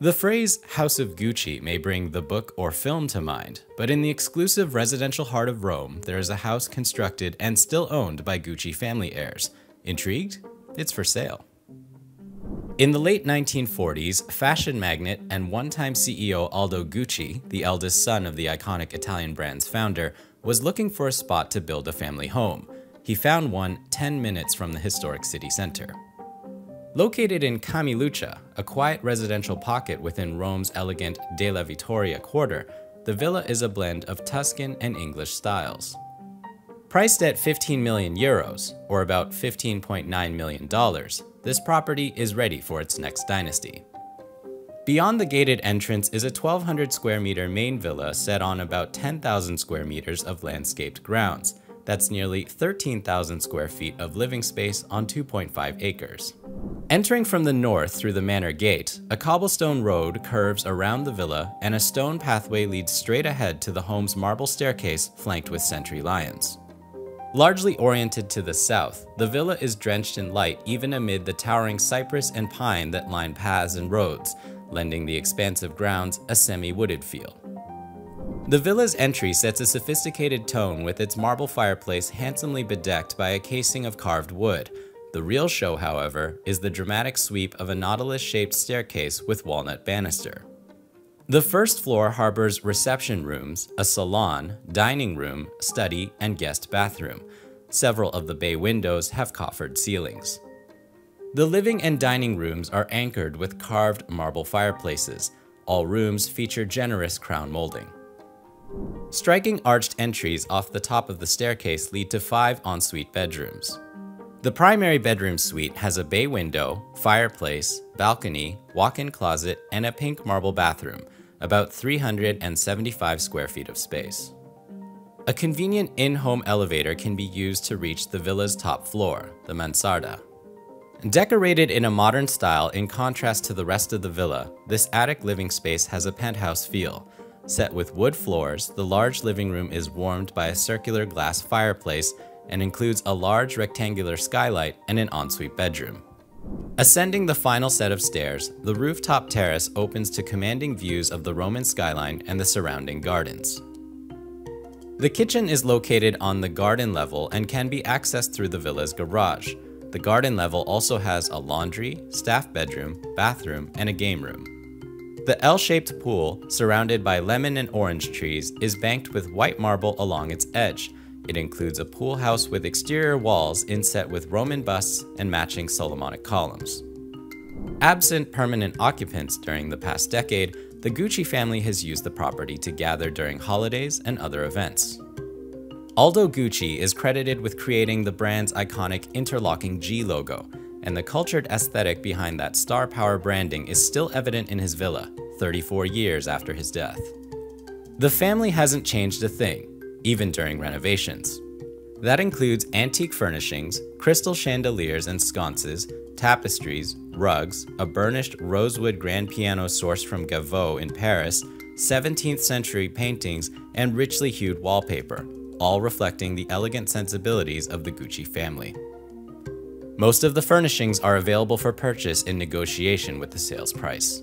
The phrase House of Gucci may bring the book or film to mind, but in the exclusive residential heart of Rome, there is a house constructed and still owned by Gucci family heirs. Intrigued? It's for sale. In the late 1940s, fashion magnate and one-time CEO Aldo Gucci, the eldest son of the iconic Italian brand's founder, was looking for a spot to build a family home. He found one 10 minutes from the historic city center. Located in Camilluccia, a quiet residential pocket within Rome's elegant Della Vittoria quarter, the villa is a blend of Tuscan and English styles. Priced at 15 million euros, or about $15.9 million, this property is ready for its next dynasty. Beyond the gated entrance is a 1,200 square meter main villa set on about 10,000 square meters of landscaped grounds. That's nearly 13,000 square feet of living space on 2.5 acres. Entering from the north through the manor gate, a cobblestone road curves around the villa and a stone pathway leads straight ahead to the home's marble staircase flanked with sentry lions. Largely oriented to the south, the villa is drenched in light even amid the towering cypress and pine that line paths and roads, lending the expansive grounds a semi-wooded feel. The villa's entry sets a sophisticated tone with its marble fireplace handsomely bedecked by a casing of carved wood. The real show, however, is the dramatic sweep of a nautilus-shaped staircase with walnut banister. The first floor harbors reception rooms, a salon, dining room, study, and guest bathroom. Several of the bay windows have coffered ceilings. The living and dining rooms are anchored with carved marble fireplaces. All rooms feature generous crown molding. Striking arched entries off the top of the staircase lead to five ensuite bedrooms. The primary bedroom suite has a bay window, fireplace, balcony, walk-in closet, and a pink marble bathroom, about 375 square feet of space. A convenient in-home elevator can be used to reach the villa's top floor, the mansarda. Decorated in a modern style in contrast to the rest of the villa, this attic living space has a penthouse feel, Set with wood floors, the large living room is warmed by a circular glass fireplace and includes a large rectangular skylight and an ensuite bedroom. Ascending the final set of stairs, the rooftop terrace opens to commanding views of the Roman skyline and the surrounding gardens. The kitchen is located on the garden level and can be accessed through the villa's garage. The garden level also has a laundry, staff bedroom, bathroom, and a game room. The L-shaped pool, surrounded by lemon and orange trees, is banked with white marble along its edge. It includes a pool house with exterior walls inset with Roman busts and matching Solomonic columns. Absent permanent occupants during the past decade, the Gucci family has used the property to gather during holidays and other events. Aldo Gucci is credited with creating the brand's iconic interlocking G logo, and the cultured aesthetic behind that star power branding is still evident in his villa, 34 years after his death. The family hasn't changed a thing, even during renovations. That includes antique furnishings, crystal chandeliers and sconces, tapestries, rugs, a burnished rosewood grand piano sourced from Gaveau in Paris, 17th century paintings, and richly hued wallpaper, all reflecting the elegant sensibilities of the Gucci family. Most of the furnishings are available for purchase in negotiation with the sales price.